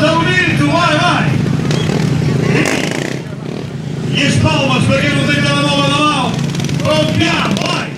Zaumilkł, łaj, łaj! Jest palmas para quem não tem telemóvel na mão. Campeão, vai,